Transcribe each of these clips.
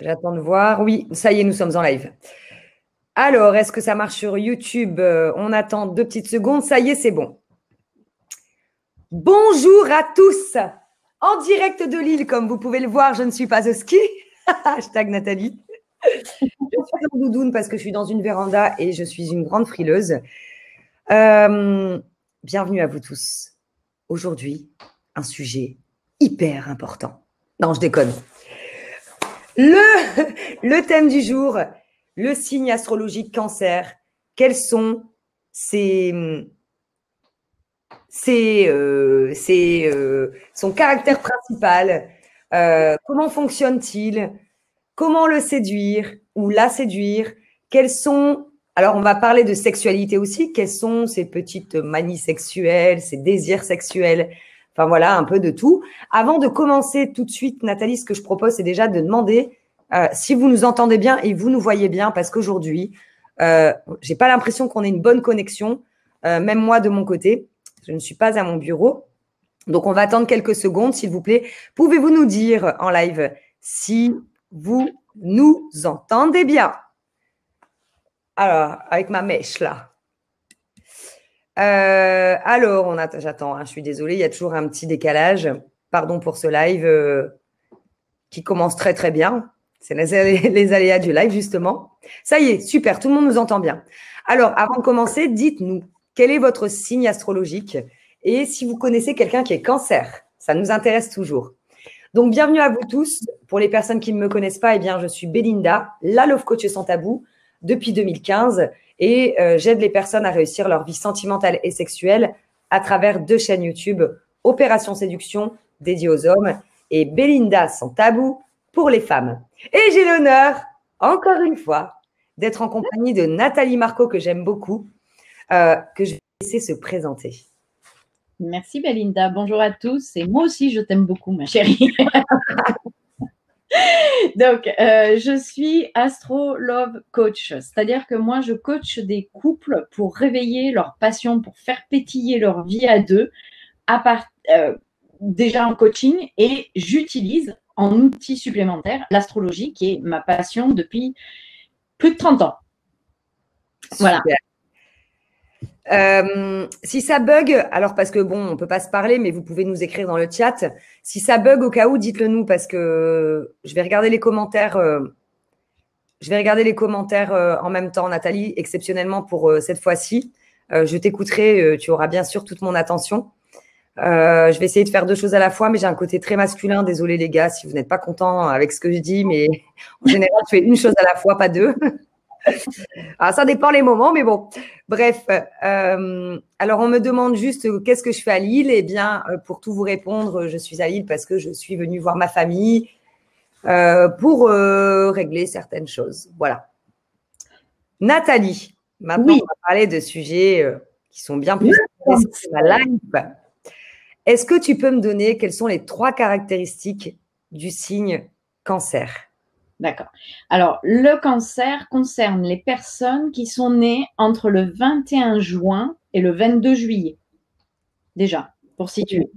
J'attends de voir. Oui, ça y est, nous sommes en live. Alors, est-ce que ça marche sur YouTube? Euh, On attend deux petites secondes. Ça y est, c'est bon. Bonjour à tous. En direct de Lille, comme vous pouvez le voir, je ne suis pas au ski. Hashtag Nathalie. Je suis en doudoune parce que je suis dans une véranda et je suis une grande frileuse. Euh, bienvenue à vous tous. Aujourd'hui, un sujet hyper important. Non, je déconne. Le, thème du jour, le signe astrologique cancer. Quels sont ses, ses, euh, euh, son caractère principal euh, Comment fonctionne-t-il Comment le séduire ou la séduire Quels sont alors, on va parler de sexualité aussi. Quelles sont ces petites manies sexuelles, ces désirs sexuels Enfin voilà, un peu de tout. Avant de commencer tout de suite, Nathalie, ce que je propose, c'est déjà de demander euh, si vous nous entendez bien et vous nous voyez bien, parce qu'aujourd'hui, euh, j'ai pas l'impression qu'on ait une bonne connexion, euh, même moi de mon côté. Je ne suis pas à mon bureau. Donc, on va attendre quelques secondes, s'il vous plaît. Pouvez-vous nous dire en live si vous nous entendez bien? Alors, avec ma mèche là. Euh, alors, on a, j'attends, hein, je suis désolée, il y a toujours un petit décalage. Pardon pour ce live qui commence très très bien. C'est les, aléas du live, justement. Ça y est, super, tout le monde nous entend bien. Alors, avant de commencer, dites-nous, quel est votre signe astrologique? Et si vous connaissez quelqu'un qui est cancer. Ça nous intéresse toujours. Donc, bienvenue à vous tous. Pour les personnes qui ne me connaissent pas, eh bien, je suis Belinda, la Love Coach sans tabou depuis 2015 et euh, j'aide les personnes à réussir leur vie sentimentale et sexuelle à travers deux chaînes YouTube, Opération Séduction dédiée aux hommes et Belinda sans tabou pour les femmes. Et j'ai l'honneur, encore une fois, d'être en compagnie de Nathalie Marco, que j'aime beaucoup, euh, que je vais laisser se présenter. Merci Belinda, bonjour à tous. Et moi aussi, je t'aime beaucoup, ma chérie. Donc, euh, je suis Astro Love Coach, c'est-à-dire que moi, je coach des couples pour réveiller leur passion, pour faire pétiller leur vie à deux, à part, euh, déjà en coaching, et j'utilise en outil supplémentaire l'astrologie, qui est ma passion depuis plus de 30 ans. Voilà. Euh, si ça bug, alors parce que bon, on peut pas se parler, mais vous pouvez nous écrire dans le chat. Si ça bug au cas où, dites-le nous parce que je vais regarder les commentaires. Euh, je vais regarder les commentaires euh, en même temps, Nathalie, exceptionnellement pour cette fois-ci. je t'écouterai, tu auras bien sûr toute mon attention. Euh, je vais essayer de faire deux choses à la fois, mais j'ai un côté très masculin. Désolé les gars si vous n'êtes pas contents avec ce que je dis, mais en général, je fais une chose à la fois, pas deux. alors, ça dépend les moments, mais bon. Bref, euh, alors on me demande juste qu'est-ce que je fais à Lille? Eh bien, euh, pour tout vous répondre, je suis à Lille parce que je suis venue voir ma famille pour régler certaines choses. Voilà. Nathalie, maintenant on va parler de sujets qui sont bien plus à live. Est-ce que tu peux me donner quelles sont les trois caractéristiques du signe cancer? D'accord. Alors, le cancer concerne les personnes qui sont nées entre le 21 juin et le 22 juillet. Déjà, pour situer.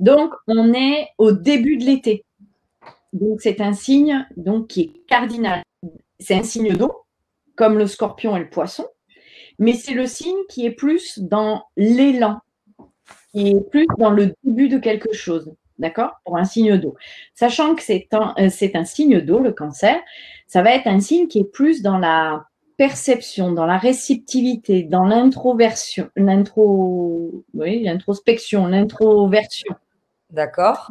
Donc, on est au début de l'été. Donc, c'est un signe donc, qui est cardinal. C'est un signe d'eau, comme le scorpion et le poisson, mais c'est le signe qui est plus dans l'élan, qui est plus dans le début de quelque chose, d'accord Pour un signe d'eau. Sachant que c'est un, euh, c'est un signe d'eau, le cancer, ça va être un signe qui est plus dans la perception, dans la réceptivité, dans l'introversion, l'intro, oui, l'introspection, l'introversion. D'accord.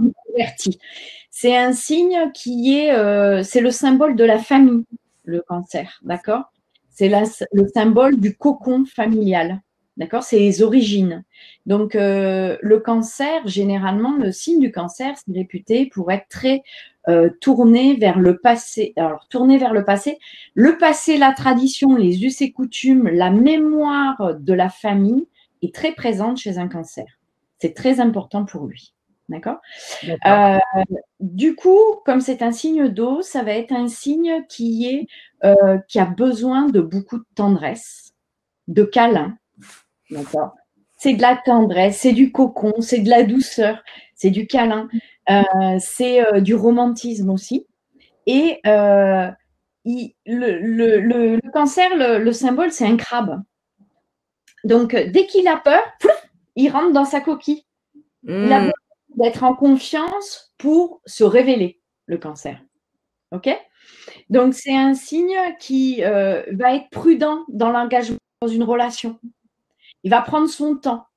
C'est un signe qui est, euh, c'est le symbole de la famille, le cancer, d'accord? C'est le symbole du cocon familial. D'accord? C'est les origines. Donc, euh, le cancer, généralement, le signe du cancer, c'est réputé pour être très euh, tourné vers le passé. Alors, tourné vers le passé. Le passé, la tradition, les us et coutumes, la mémoire de la famille est très présente chez un cancer. C'est très important pour lui. D'accord? Euh, Du coup, comme c'est un signe d'eau, ça va être un signe qui, est, qui a besoin de beaucoup de tendresse, de câlin c'est de la tendresse, c'est du cocon, c'est de la douceur, c'est du câlin, euh, c'est euh, du romantisme aussi. Et euh, le, cancer, le, symbole, c'est un crabe. Donc, dès qu'il a peur, il rentre dans sa coquille. Il a hmm. besoin d'être en confiance pour se révéler, le cancer. OK? Donc, c'est un signe qui va être prudent dans l'engagement dans une relation. Il va prendre son temps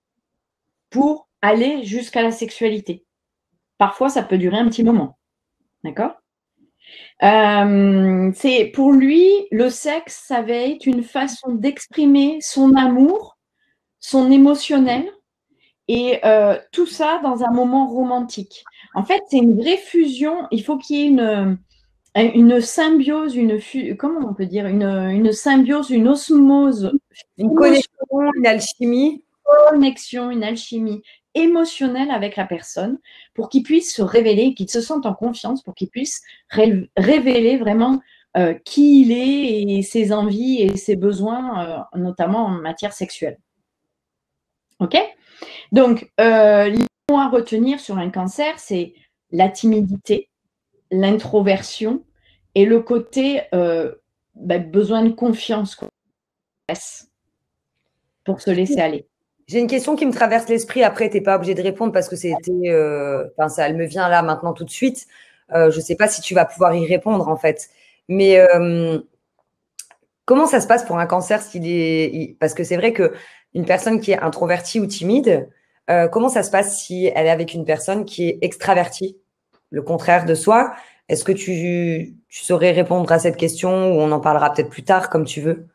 pour aller jusqu'à la sexualité. Parfois, ça peut durer un petit moment. D'accord? Euh, c'est pour lui le sexe, ça va être une façon d'exprimer son amour, son émotionnel, et euh, tout ça dans un moment romantique. En fait, c'est une vraie fusion. Il faut qu'il y ait une, une symbiose, une comment on peut dire, une, une symbiose, une osmose, une connexion, une alchimie, connexion, une alchimie émotionnelle avec la personne pour qu'il puisse se révéler, qu'il se sente en confiance, pour qu'il puisse révéler vraiment euh, qui il est et ses envies et ses besoins, euh, notamment en matière sexuelle. OK? Donc, euh, à retenir sur un cancer, c'est la timidité, l'introversion et le côté euh, bah, besoin de confiance pour se laisser aller. J'ai une question qui me traverse l'esprit. Après, tu n'es pas obligé de répondre parce que c'était. Euh, ça, elle me vient là maintenant tout de suite. Euh, je ne sais pas si tu vas pouvoir y répondre en fait. Mais comment ça se passe pour un cancer s'il est. Parce que c'est vrai qu'une personne qui est introvertie ou timide, comment ça se passe si elle est avec une personne qui est extravertie Le contraire de soi? Est-ce que tu, tu saurais répondre à cette question ou on en parlera peut-être plus tard comme tu veux?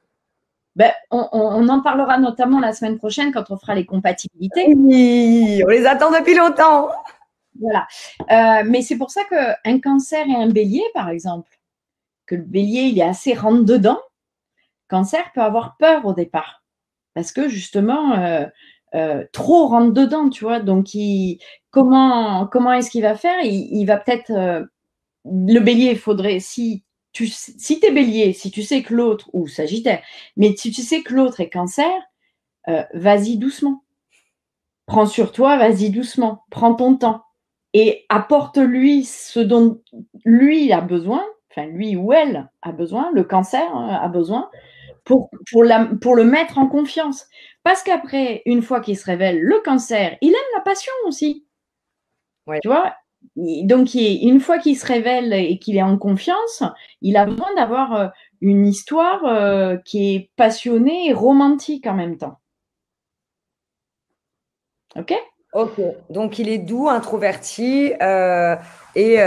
Ben, on, en parlera notamment la semaine prochaine quand on fera les compatibilités. Oui, on les attend depuis longtemps. Voilà. Euh, mais c'est pour ça qu'un cancer et un bélier, par exemple, que le bélier, il est assez rentre-dedans, cancer peut avoir peur au départ. Parce que justement, euh, euh, trop rentre-dedans, tu vois. Donc, comment, comment est-ce qu'il va faire? Il, il, va peut-être. Le bélier, il faudrait, si si tu es bélier, si tu sais que l'autre, ou sagittaire, mais si tu sais que l'autre est cancer, euh, vas-y doucement. Prends sur toi, vas-y doucement. Prends ton temps. Et apporte-lui ce dont lui a besoin, enfin lui ou elle a besoin, le cancer hein, a besoin, pour, pour, la, pour le mettre en confiance. Parce qu'après, une fois qu'il se révèle, le cancer, il aime la passion aussi. Ouais. Tu vois, donc, une fois qu'il se révèle et qu'il est en confiance, il a besoin d'avoir euh, une histoire euh, qui est passionnée et romantique en même temps. OK? Ok. Donc, il est doux, introverti euh, et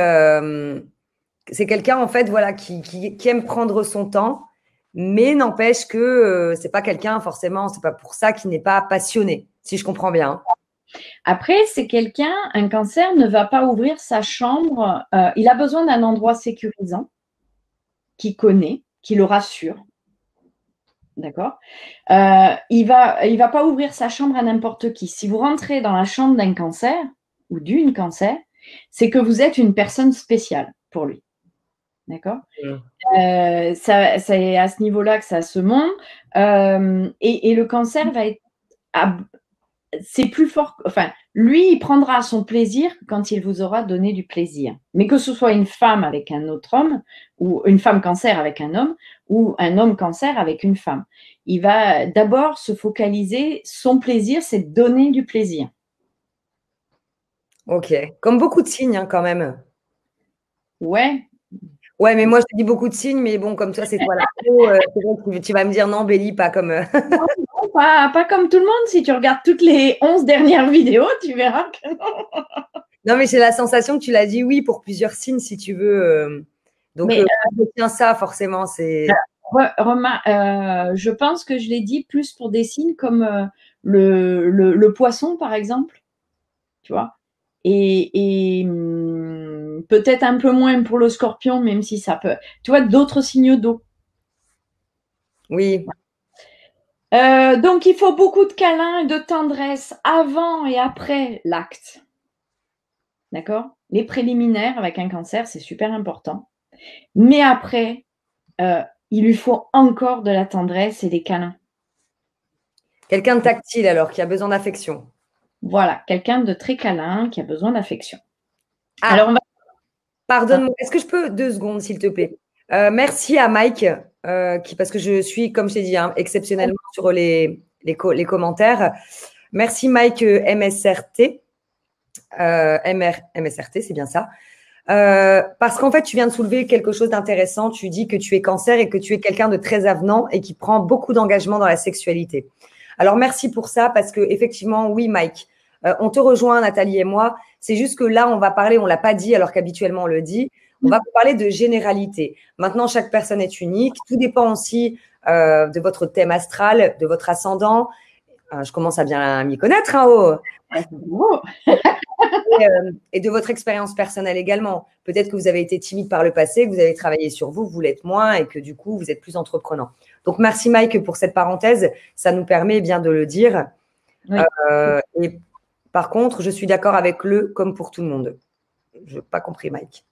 c'est quelqu'un, en fait, voilà, qui, qui, aime prendre son temps, mais n'empêche que c'est pas quelqu'un, forcément, c'est pas pour ça qu'il n'est pas passionné, si je comprends bien. Après, c'est quelqu'un, un cancer ne va pas ouvrir sa chambre. Euh, il a besoin d'un endroit sécurisant, qui connaît, qui le rassure. D'accord? Euh, Il ne va, il va pas ouvrir sa chambre à n'importe qui. Si vous rentrez dans la chambre d'un cancer ou d'une cancer, c'est que vous êtes une personne spéciale pour lui. D'accord? Euh, C'est à ce niveau-là que ça se monte. Et, et, le cancer va être c'est plus fort. Enfin, lui, il prendra son plaisir quand il vous aura donné du plaisir. Mais que ce soit une femme avec un autre homme, ou une femme cancer avec un homme, ou un homme cancer avec une femme. Il va d'abord se focaliser, son plaisir, c'est donner du plaisir. Ok, comme beaucoup de signes hein, quand même. Ouais. Ouais, mais moi je te dis beaucoup de signes, mais bon, comme toi, c'est toi la peau. Euh, tu vas me dire non, Béli, pas comme. Euh, pas, comme tout le monde. Si tu regardes toutes les 11 dernières vidéos, tu verras que non. Non, mais j'ai la sensation que tu l'as dit oui pour plusieurs signes, si tu veux. Euh. Donc, mais, euh, ça, forcément. c'est. Euh, je pense que je l'ai dit plus pour des signes comme le, poisson, par exemple. Tu vois? Et, hum, peut-être un peu moins pour le scorpion, même si ça peut. Tu vois, d'autres signaux d'eau. Oui. Euh, donc, il faut beaucoup de câlins et de tendresse avant et après l'acte. D'accord? Les préliminaires avec un cancer, c'est super important. Mais après, euh, il lui faut encore de la tendresse et des câlins. Quelqu'un de tactile alors, qui a besoin d'affection. Voilà, quelqu'un de très câlin qui a besoin d'affection. Ah. Alors, Pardonne-moi, est-ce que je peux deux secondes, s'il te plaît? Euh, Merci à Mike, euh, qui, parce que je suis, comme je t'ai dit, hein, exceptionnellement sur les, les, les, commentaires. Merci Mike MSRT. MR, MSRT, c'est bien ça. parce qu'en fait, tu viens de soulever quelque chose d'intéressant. Tu dis que tu es cancer et que tu es quelqu'un de très avenant et qui prend beaucoup d'engagement dans la sexualité. Alors merci pour ça parce que effectivement, oui, Mike, euh, on te rejoint, Nathalie et moi. C'est juste que là, on va parler, on l'a pas dit alors qu'habituellement on le dit. On va parler de généralité. Maintenant, chaque personne est unique. Tout dépend aussi euh, de votre thème astral, de votre ascendant. Euh, je commence à bien m'y connaître, hein, oh. et, de votre expérience personnelle également. Peut-être que vous avez été timide par le passé, que vous avez travaillé sur vous, vous l'êtes moins et que du coup, vous êtes plus entreprenant. Donc, merci Mike pour cette parenthèse. Ça nous permet bien de le dire. et par contre, je suis d'accord avec le comme pour tout le monde. Je n'ai pas compris, Mike.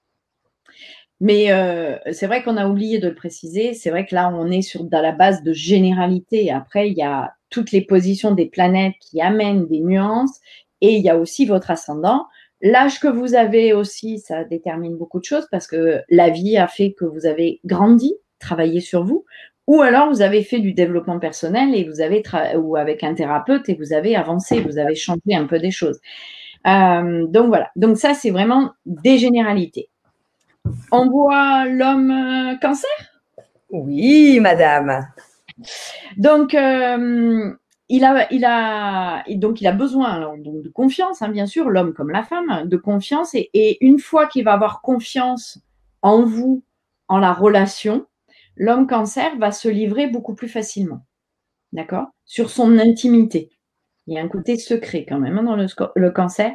Mais euh, c'est vrai qu'on a oublié de le préciser. C'est vrai que là, on est sur dans la base de généralité. Après, il y a toutes les positions des planètes qui amènent des nuances. Et il y a aussi votre ascendant. L'âge que vous avez aussi, ça détermine beaucoup de choses parce que la vie a fait que vous avez grandi, travaillé sur vous. Ou alors vous avez fait du développement personnel et vous avez ou avec un thérapeute et vous avez avancé, vous avez changé un peu des choses. Euh, donc voilà. Donc ça c'est vraiment des généralités. On voit l'homme euh, cancer? Oui, madame. Donc euh, il a, il a, donc il a besoin de confiance, hein, bien sûr, l'homme comme la femme, de confiance. et une fois qu'il va avoir confiance en vous, en la relation, l'homme cancer va se livrer beaucoup plus facilement. D'accord? Sur son intimité. Il y a un côté secret quand même hein, dans le, cancer.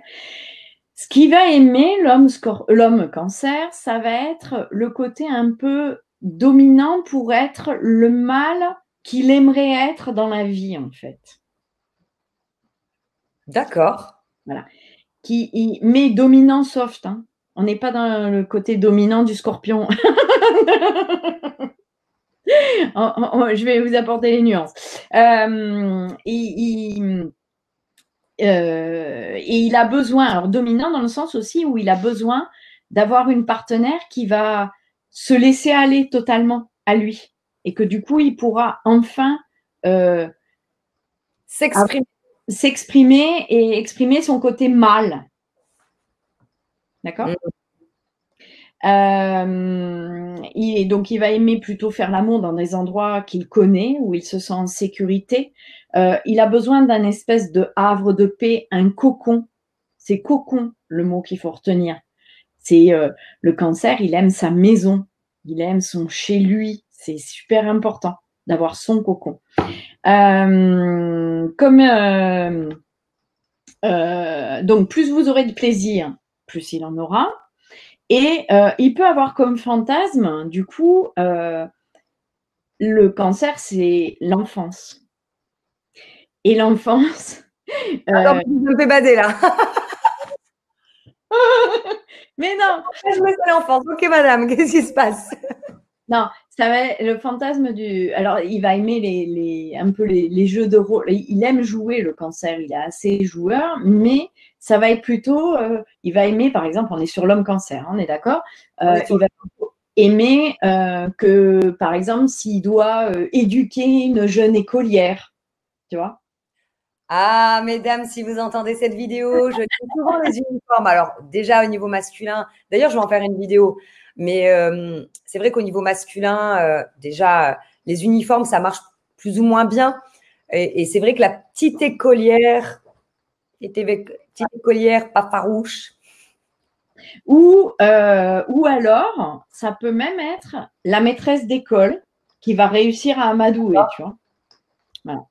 Ce qui va aimer l'homme cancer, ça va être le côté un peu dominant pour être le mal qu'il aimerait être dans la vie, en fait. D'accord. Voilà. Qui, mais dominant soft. Hein. On n'est pas dans le côté dominant du scorpion. je vais vous apporter les nuances. Euh, euh, et, il a besoin, alors dominant dans le sens aussi où il a besoin d'avoir une partenaire qui va se laisser aller totalement à lui et que du coup il pourra enfin euh, s'exprimer et exprimer son côté mâle. D'accord? Mm. Euh, il, donc, il va aimer plutôt faire l'amour dans des endroits qu'il connaît, où il se sent en sécurité. Euh, il a besoin d'un espèce de havre de paix, un cocon. C'est cocon le mot qu'il faut retenir. C'est euh, le cancer, il aime sa maison, il aime son chez lui. C'est super important d'avoir son cocon. Comme donc, plus vous aurez de plaisir, plus il en aura. Et euh, il peut avoir comme fantasme, du coup, euh, le cancer, c'est l'enfance. Et l'enfance. Euh... je me fais bader là. Mais non. Je me fais l'enfance. Ok, madame, qu'est-ce qui se passe? Non, ça va le fantasme du. Alors, il va aimer les, un peu les, les, jeux de rôle. Il aime jouer le cancer. Il est assez joueur, mais ça va être plutôt, euh, il va aimer, par exemple, on est sur l'homme cancer, hein, on est d'accord? Euh, Il va aimer euh, que, par exemple, s'il doit éduquer une jeune écolière, tu vois? Ah, mesdames, si vous entendez cette vidéo, je dis souvent les uniformes. Alors, déjà au niveau masculin, d'ailleurs, je vais en faire une vidéo, mais c'est vrai qu'au niveau masculin, déjà, les uniformes, ça marche plus ou moins bien. Et, et c'est vrai que la petite écolière, petite écolière pas farouche. Ou, euh, ou alors, ça peut même être la maîtresse d'école qui va réussir à amadouer, tu vois. Voilà.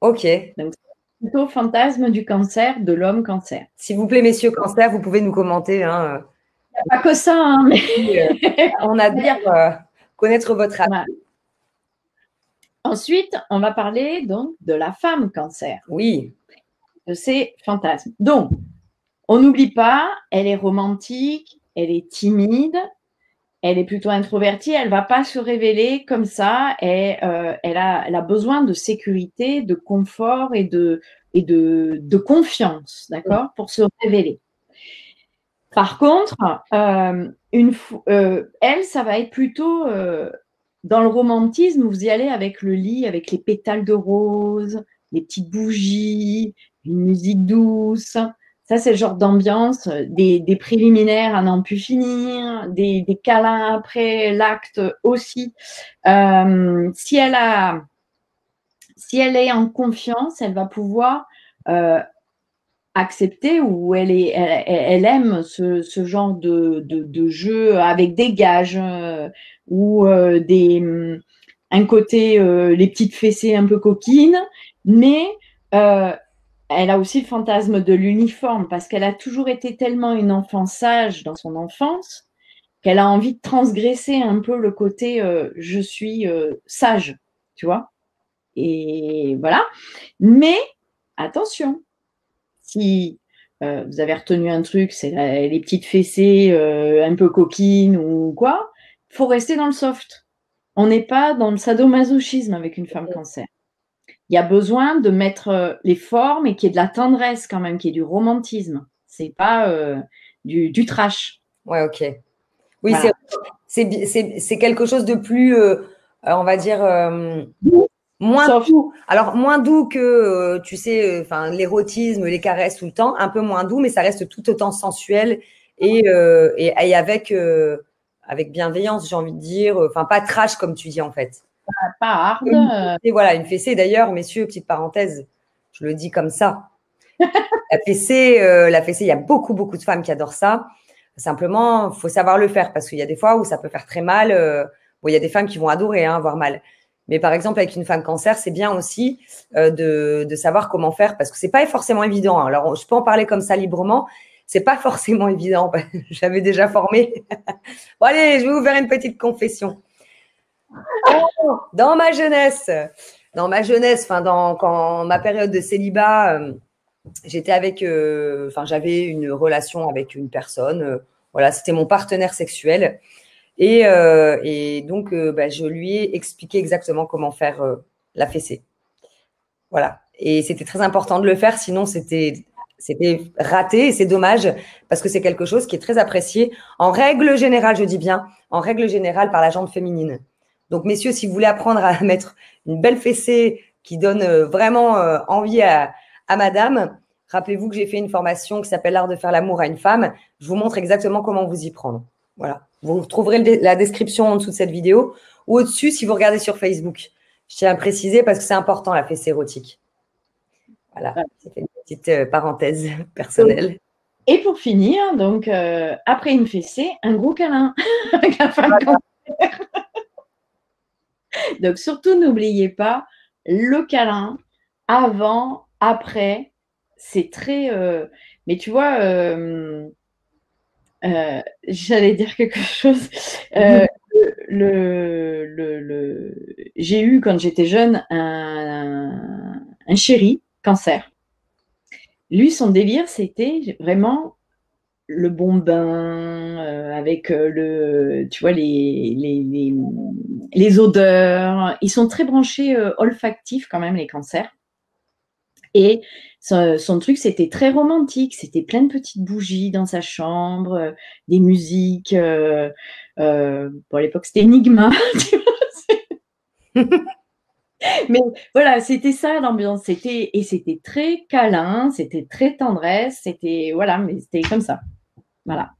Ok. Donc, plutôt fantasme du cancer, de l'homme cancer. S'il vous plaît, messieurs cancer, vous pouvez nous commenter. Hein. Pas que ça. Hein, mais... On a bien euh, connaître votre avis. Ensuite, on va parler donc de la femme cancer. Oui de ces fantasmes. Donc, on n'oublie pas, elle est romantique, elle est timide, elle est plutôt introvertie, elle va pas se révéler comme ça, et, euh, elle, a, elle, a, besoin de sécurité, de confort et de, et de, de confiance, d'accord, pour se révéler. Par contre, euh, euh, elle, ça va être plutôt dans le romantisme, vous y allez avec le lit, avec les pétales de rose, les petites bougies, une musique douce. Ça, c'est le genre d'ambiance, euh, des, préliminaires à n'en plus finir, des, câlins après l'acte aussi. Euh, si elle a, si elle est en confiance, elle va pouvoir euh, accepter ou elle, est, elle, aime ce, genre de, jeu avec des gages ou des, un côté les petites fessées un peu coquines, mais elle a aussi le fantasme de l'uniforme parce qu'elle a toujours été tellement une enfant sage dans son enfance qu'elle a envie de transgresser un peu le côté euh, je suis euh, sage, tu vois? Et voilà. Mais attention, si euh, vous avez retenu un truc, c'est les petites fessées un peu coquines ou quoi, faut rester dans le soft. On n'est pas dans le sadomasochisme avec une femme cancer il y a besoin de mettre euh, les formes et qu'il y ait de la tendresse quand même, qu'il y ait du romantisme. C'est pas euh, du, du, trash. Ouais, ok. Oui, c'est quelque chose de plus, euh, on va dire, moins doux. Alors, moins doux que, tu sais, enfin, l'érotisme, les caresses tout le temps, un peu moins doux, mais ça reste tout autant sensuel et, et, et avec, avec bienveillance, j'ai envie de dire. Enfin, pas trash comme tu dis en fait pas hard. Euh. Et voilà, une fessée d'ailleurs, messieurs, petite parenthèse, je le dis comme ça. la fessée, euh, la fessée, il y a beaucoup, beaucoup de femmes qui adorent ça. Simplement, il faut savoir le faire parce qu'il y a des fois où ça peut faire très mal. Euh, il y a des femmes qui vont adorer, hein, avoir mal. Mais par exemple, avec une femme cancer, c'est bien aussi de, de, savoir comment faire parce que c'est pas forcément évident. Hein. Alors, je peux en parler comme ça librement. C'est pas forcément évident. J'avais déjà formé. bon, allez, je vais vous faire une petite confession. Dans ma jeunesse, dans ma jeunesse, enfin dans quand ma période de célibat, euh, j'étais avec, euh, enfin j'avais une relation avec une personne. Euh, voilà, c'était mon partenaire sexuel. Et, et donc, bah, je lui ai expliqué exactement comment faire la fessée. Voilà. Et c'était très important de le faire, sinon c'était c'était raté et c'est dommage parce que c'est quelque chose qui est très apprécié en règle générale, je dis bien, en règle générale par la jante féminine. Donc, messieurs, si vous voulez apprendre à mettre une belle fessée qui donne euh, vraiment euh, envie à, madame, rappelez-vous que j'ai fait une formation qui s'appelle L'art de faire l'amour à une femme. Je vous montre exactement comment vous y prendre. Voilà. Vous trouverez la description en dessous de cette vidéo ou au-dessus si vous regardez sur Facebook. Je tiens à préciser parce que c'est important la fessée érotique. Voilà, c'était une petite euh, parenthèse personnelle. Et pour finir, donc après une fessée, un gros câlin avec la femme. Donc surtout, n'oubliez pas le câlin avant, après. C'est très. Euh, mais tu vois, euh, euh, j'allais dire quelque chose. le, le, J'ai eu, quand j'étais jeune, un, un chéri, cancer. Lui, son délire, c'était vraiment le bon bain, euh, avec euh, le, tu vois, les, les, les, odeurs. Ils sont très branchés euh, olfactifs quand même, les cancers. Et son, truc, c'était très romantique. C'était plein de petites bougies dans sa chambre, des musiques. Euh, à l'époque, c'était Enigma. Mais voilà, c'était ça l'ambiance. C'était et c'était très câlin, c'était très tendresse, c'était voilà, mais c'était comme ça. Voilà.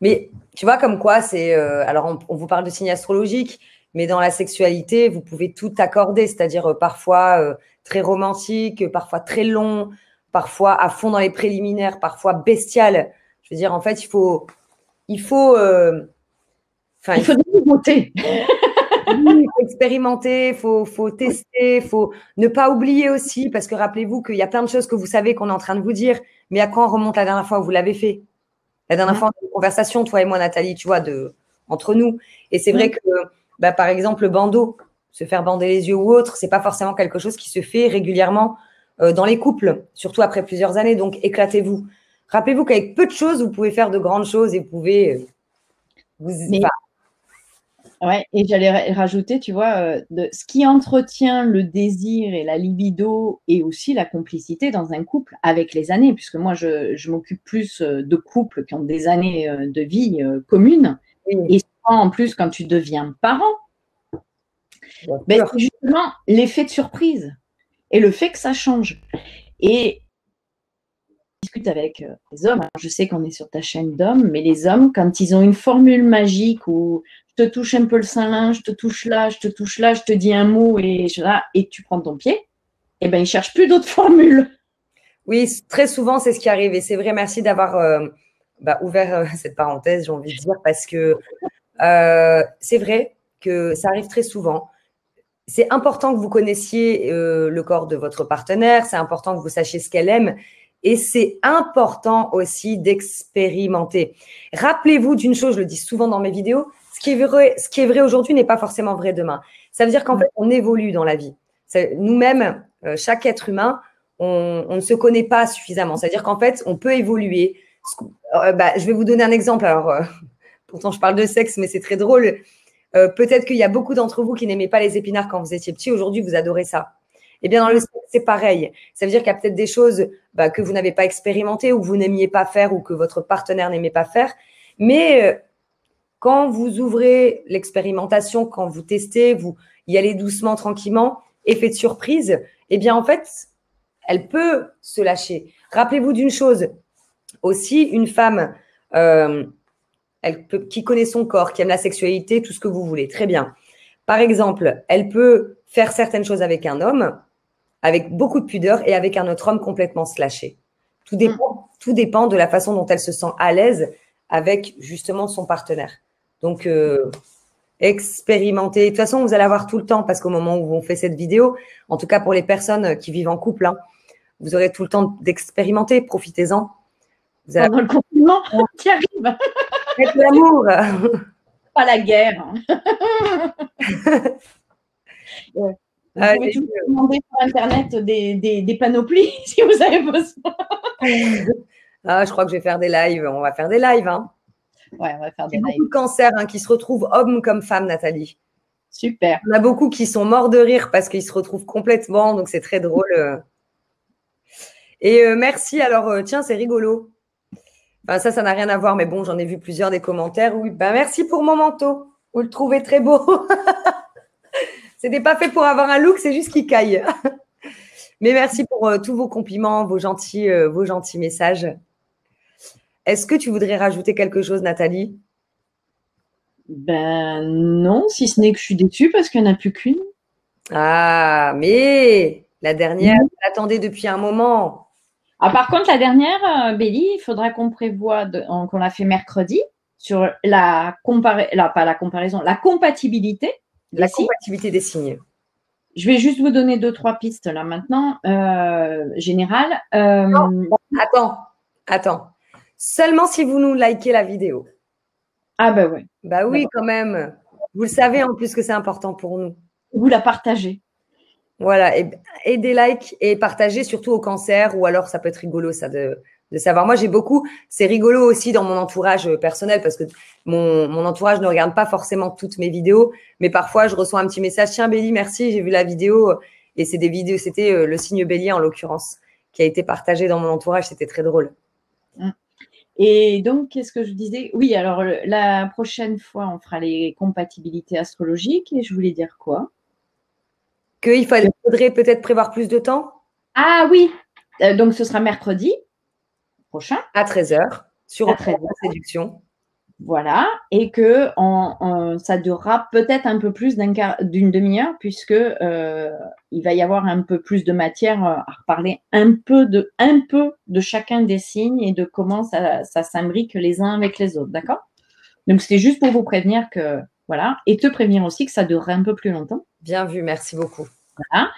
Mais tu vois, comme quoi, c'est. Euh, alors, on, vous parle de signes astrologiques, mais dans la sexualité, vous pouvez tout accorder, c'est-à-dire euh, parfois euh, très romantique, parfois très long, parfois à fond dans les préliminaires, parfois bestial. Je veux dire, en fait, il faut. Il faut. Enfin, il faut, il il faut expérimenter, il faut, faut, tester, il faut ne pas oublier aussi, parce que rappelez-vous qu'il y a plein de choses que vous savez qu'on est en train de vous dire, mais à quand on remonte la dernière fois où vous l'avez fait? La dernière fois, on a une conversation, toi et moi, Nathalie, tu vois, de, entre nous. Et c'est vrai que, bah, par exemple, le bandeau, se faire bander les yeux ou autre, c'est pas forcément quelque chose qui se fait régulièrement euh, dans les couples, surtout après plusieurs années. Donc, éclatez-vous. Rappelez-vous qu'avec peu de choses, vous pouvez faire de grandes choses et vous pouvez. Euh, vous, Ouais, et j'allais rajouter, tu vois, euh, de, ce qui entretient le désir et la libido et aussi la complicité dans un couple avec les années, puisque moi, je, m'occupe plus de couples qui ont des années de vie communes. Et souvent, en plus, quand tu deviens parent, ben, c'est justement l'effet de surprise et le fait que ça change. Et discute avec euh, les hommes. je sais qu'on est sur ta chaîne d'hommes, mais les hommes, quand ils ont une formule magique où je te touche un peu le sein je te touche là, je te touche là, je te dis un mot et, là, et tu prends ton pied, eh ben, ils cherchent plus d'autres formules. Oui, très souvent, c'est ce qui arrive. Et c'est vrai, merci d'avoir euh, bah, ouvert euh, cette parenthèse, j'ai envie de dire, parce que c'est vrai que ça arrive très souvent. C'est important que vous connaissiez le corps de votre partenaire, c'est important que vous sachiez ce qu'elle aime et c'est important aussi d'expérimenter. Rappelez-vous d'une chose, je le dis souvent dans mes vidéos, ce qui est vrai, ce qui est vrai aujourd'hui n'est pas forcément vrai demain. Ça veut dire qu'en fait, on évolue dans la vie. Nous-mêmes, euh, chaque être humain, on, ne se connaît pas suffisamment. C'est-à-dire qu'en fait, on peut évoluer. Euh, bah, je vais vous donner un exemple. Alors, euh, pourtant, je parle de sexe, mais c'est très drôle. Peut-être qu'il y a beaucoup d'entre vous qui n'aimaient pas les épinards quand vous étiez petit. Aujourd'hui, vous adorez ça. Eh bien, dans le c'est pareil. Ça veut dire qu'il y a peut-être des choses bah, que vous n'avez pas expérimentées ou que vous n'aimiez pas faire ou que votre partenaire n'aimait pas faire. Mais euh, quand vous ouvrez l'expérimentation, quand vous testez, vous y allez doucement, tranquillement, effet de surprise, eh bien, en fait, elle peut se lâcher. Rappelez-vous d'une chose aussi, une femme euh, elle peut, qui connaît son corps, qui aime la sexualité, tout ce que vous voulez, très bien. Par exemple, elle peut faire certaines choses avec un homme avec beaucoup de pudeur et avec un autre homme complètement slashé. Tout dépend, mm. tout dépend de la façon dont elle se sent à l'aise avec justement son partenaire. Donc, euh, expérimenter. De toute façon, vous allez avoir tout le temps parce qu'au moment où on fait cette vidéo, en tout cas pour les personnes qui vivent en couple, hein, vous aurez tout le temps d'expérimenter. Profitez-en. Vous allez... Pendant le confinement, tu arrives. Avec l'amour. Pas la guerre. ouais. Vous pouvez toujours demander sur Internet des, des, panoplies si vous avez besoin. ah, je crois que je vais faire des lives. On va faire des lives. Hein. Ouais, on va faire des lives. beaucoup de cancers hein, qui se retrouvent hommes comme femmes, Nathalie. Super. On a beaucoup qui sont morts de rire parce qu'ils se retrouvent complètement. Donc, c'est très drôle. Et euh, merci. Alors, euh, tiens, c'est rigolo. Enfin, ça, ça n'a rien à voir. Mais bon, j'en ai vu plusieurs des commentaires. Oui, ben, merci pour mon manteau. Vous le trouvez très beau. C'était pas fait pour avoir un look, c'est juste qu'il caille. Mais merci pour euh, tous vos compliments, vos gentils, euh, vos gentils messages. Est-ce que tu voudrais rajouter quelque chose, Nathalie? Ben non, si ce n'est que je suis déçue parce qu'il n'y en a plus qu'une. Ah, mais la dernière, attendez depuis un moment. Ah, par contre, la dernière, euh, Béli, il faudra qu'on prévoit, qu'on la fait mercredi, sur la, comparaison, pas la comparaison, la compatibilité la compatibilité des signes. Je vais juste vous donner deux, trois pistes là maintenant, euh, générales. Euh, attends, attends. Seulement si vous nous likez la vidéo. Ah bah oui. Bah oui, quand même. Vous le savez en plus que c'est important pour nous. Vous la partagez. Voilà, et, des likes et partagez surtout au cancer ou alors ça peut être rigolo ça de, savoir. Moi, j'ai beaucoup, c'est rigolo aussi dans mon entourage personnel parce que mon, entourage ne regarde pas forcément toutes mes vidéos, mais parfois je reçois un petit message, tiens Béli, merci, j'ai vu la vidéo et c'est des vidéos, c'était euh, le signe bélier en l'occurrence qui a été partagé dans mon entourage, c'était très drôle. Mmh. Et donc, qu'est-ce que je disais? Oui, alors la prochaine fois, on fera les compatibilités astrologiques et je voulais dire quoi? Qu'il faudrait peut-être prévoir plus de temps? Ah oui, euh, donc ce sera mercredi prochain. À 13h, sur la séduction. Voilà, et que ça durera peut-être un peu plus d'une demi-heure, puisque euh, il va y avoir un peu plus de matière à reparler un peu de, un peu de chacun des signes et de comment ça, ça s'imbrique les uns avec les autres, d'accord? Donc c'est juste pour vous prévenir que voilà, et te prévenir aussi que ça durera un peu plus longtemps. Bien vu, merci beaucoup. Voilà.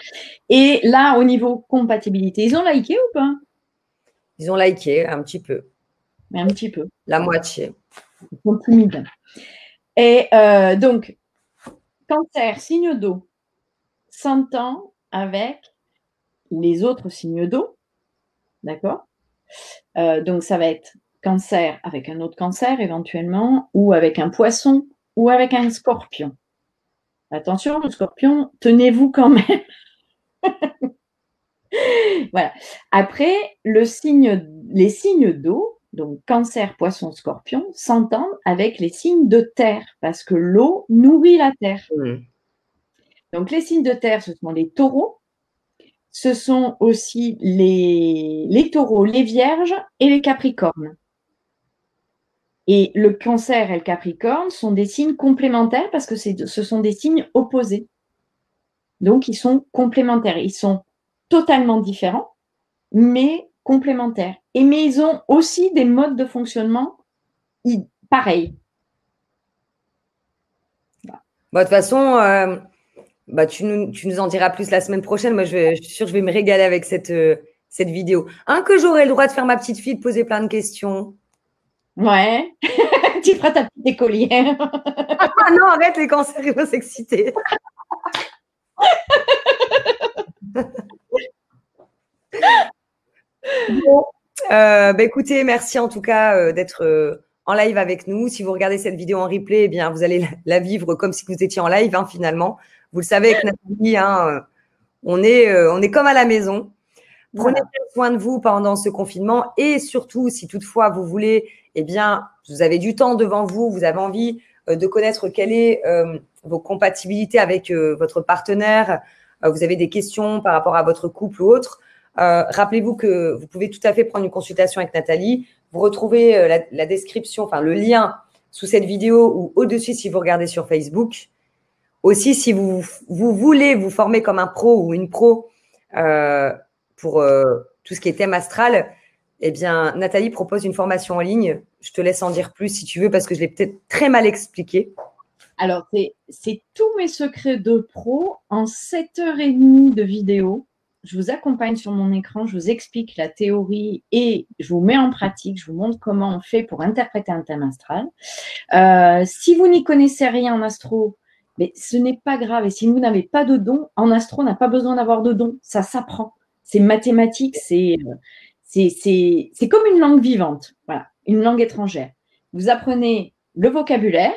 Et là, au niveau compatibilité, ils ont liké ou pas? Ils ont liké un petit peu. Mais un petit peu. La moitié. Ils sont timides. Et euh, donc, cancer, signe d'eau, s'entend avec les autres signes d'eau. D'accord? Euh, Donc, ça va être cancer avec un autre cancer éventuellement, ou avec un poisson ou avec un scorpion. Attention, le scorpion, tenez-vous quand même. voilà. Après, le signe, les signes d'eau, donc cancer, poisson, scorpion, s'entendent avec les signes de terre, parce que l'eau nourrit la terre. Mmh. Donc les signes de terre, ce sont les taureaux, ce sont aussi les, les taureaux, les vierges et les capricornes. Et le cancer et le capricorne sont des signes complémentaires parce que ce sont des signes opposés. Donc, ils sont complémentaires. Ils sont totalement différents, mais complémentaires. Et mais ils ont aussi des modes de fonctionnement pareils. de toute façon, euh, bah, tu, nous, tu, nous, en diras plus la semaine prochaine. Moi, je, suis sûre que je vais me régaler avec cette, euh, cette vidéo. Un, que j'aurai le droit de faire ma petite fille, de poser plein de questions. Ouais. tu feras ta petite écolière. ah non, arrête, les cancers, ils vont s'exciter. bon, euh, bah, écoutez, merci en tout cas euh, d'être euh, en live avec nous. Si vous regardez cette vidéo en replay, eh bien, vous allez la, vivre comme si vous étiez en live, hein, finalement. Vous le savez avec Nathalie, hein, on, est, on est comme à la maison. Prenez soin de vous pendant ce confinement et surtout, si toutefois vous voulez eh bien, vous avez du temps devant vous, vous avez envie euh, de connaître quelle est euh, vos compatibilités avec euh, votre partenaire, vous avez des questions par rapport à votre couple ou autre, rappelez-vous que vous pouvez tout à fait prendre une consultation avec Nathalie. Vous retrouvez la, description, enfin le lien sous cette vidéo ou au-dessus si vous regardez sur Facebook. Aussi, si vous, vous voulez vous former comme un pro ou une pro pour tout ce qui est thème astral, eh bien, Nathalie propose une formation en ligne. Je te laisse en dire plus si tu veux, parce que je l'ai peut-être très mal expliqué. Alors, c'est tous mes secrets de pro en 7h30 de vidéo. Je vous accompagne sur mon écran, je vous explique la théorie et je vous mets en pratique, je vous montre comment on fait pour interpréter un thème astral. Euh, si vous n'y connaissez rien en astro, mais ce n'est pas grave. Et si vous n'avez pas de don, en astro, on n'a pas besoin d'avoir de don. Ça s'apprend. C'est mathématique, c'est euh, c'est comme une langue vivante, voilà, une langue étrangère. Vous apprenez le vocabulaire,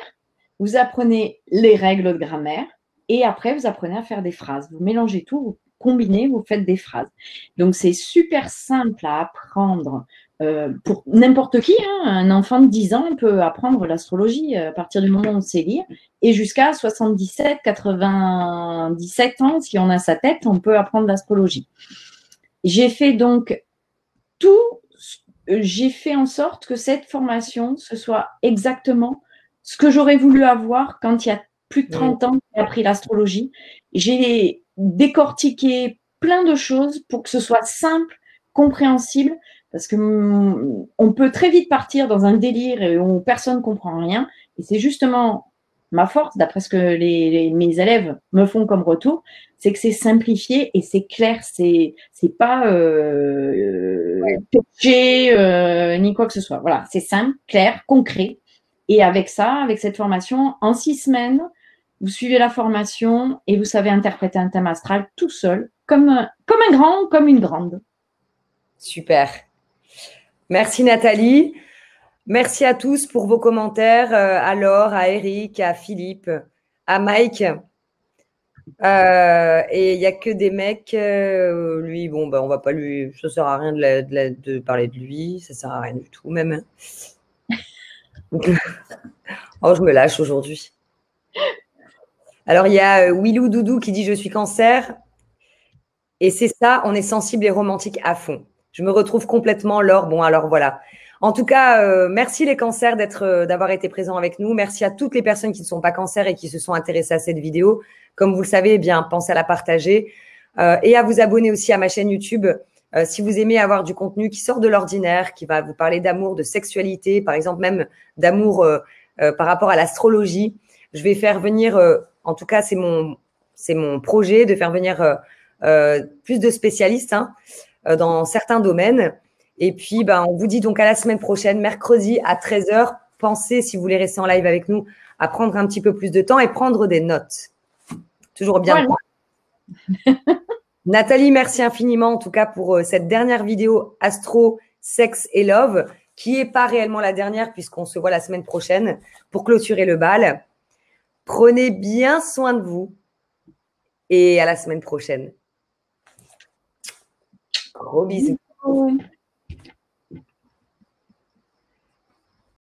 vous apprenez les règles de grammaire, et après, vous apprenez à faire des phrases. Vous mélangez tout, vous combinez, vous faites des phrases. Donc, c'est super simple à apprendre euh, pour n'importe qui. Hein. Un enfant de 10 ans peut apprendre l'astrologie euh, à partir du moment où on sait lire. Et jusqu'à 77, 97 ans, si on a sa tête, on peut apprendre l'astrologie. J'ai fait donc tout, j'ai fait en sorte que cette formation, ce soit exactement ce que j'aurais voulu avoir quand il y a plus de 30 ans que j'ai appris l'astrologie. J'ai décortiqué plein de choses pour que ce soit simple, compréhensible, parce que mm, on peut très vite partir dans un délire où personne ne comprend rien. Et c'est justement ma force, d'après ce que les, mes élèves me font comme retour, c'est que c'est simplifié et c'est clair, c'est c'est pas euh, euh, ni quoi que ce soit. Voilà, c'est simple, clair, concret. Et avec ça, avec cette formation, en six semaines, vous suivez la formation et vous savez interpréter un thème astral tout seul, comme comme un grand, comme une grande. Super. Merci Nathalie. Merci à tous pour vos commentaires, euh, à Laure, à Eric, à Philippe, à Mike. Euh, et il n'y a que des mecs. Euh, lui, bon, ben, on va pas lui. Ça sert à rien de, parler de lui. Ça sert à rien du tout, même. oh, je me lâche aujourd'hui. Alors, il y a Willou Doudou qui dit Je suis cancer. Et c'est ça, on est sensible et romantique à fond. Je me retrouve complètement, Laure. Bon, alors voilà. En tout cas, euh, merci les cancers euh, d'avoir été présents avec nous. Merci à toutes les personnes qui ne sont pas cancers et qui se sont intéressées à cette vidéo. Comme vous le savez, eh bien pensez à la partager euh, et à vous abonner aussi à ma chaîne YouTube. si vous aimez avoir du contenu qui sort de l'ordinaire, qui va vous parler d'amour, de sexualité, par exemple même d'amour par rapport à l'astrologie, je vais faire venir, en tout cas c'est mon c'est mon projet de faire venir plus de spécialistes hein, dans certains domaines. Et puis, ben, on vous dit donc à la semaine prochaine, mercredi à 13h. Pensez, si vous voulez rester en live avec nous, à prendre un petit peu plus de temps et prendre des notes. Toujours bien. Nathalie, merci infiniment en tout cas pour euh, cette dernière vidéo Astro, Sex et Love, qui n'est pas réellement la dernière puisqu'on se voit la semaine prochaine pour clôturer le bal. Prenez bien soin de vous et à la semaine prochaine. Gros bisous.